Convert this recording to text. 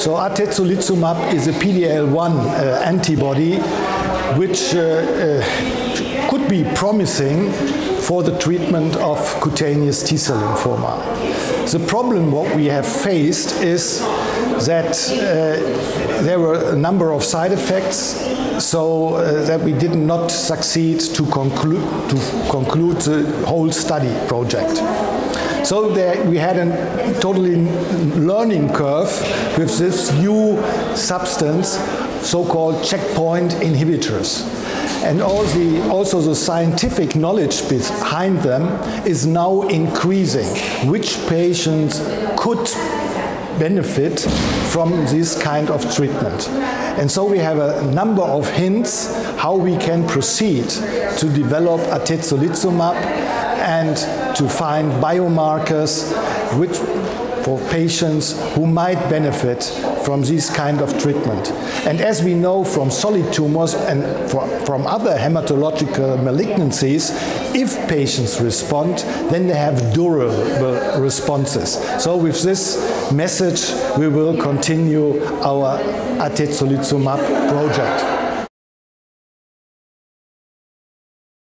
So atezolizumab is a PD-L1 uh, antibody which uh, uh, could be promising for the treatment of cutaneous T-cell lymphoma. The problem what we have faced is that uh, there were a number of side effects so uh, that we did not succeed to conclude, to conclude the whole study project. So there we had a totally learning curve with this new substance, so-called checkpoint inhibitors. And also, also the scientific knowledge behind them is now increasing. Which patients could benefit from this kind of treatment. And so we have a number of hints how we can proceed to develop atezolizumab and to find biomarkers which for patients who might benefit from this kind of treatment. And as we know from solid tumors and for, from other hematological malignancies, if patients respond, then they have durable responses. So with this message, we will continue our atezolizumab project.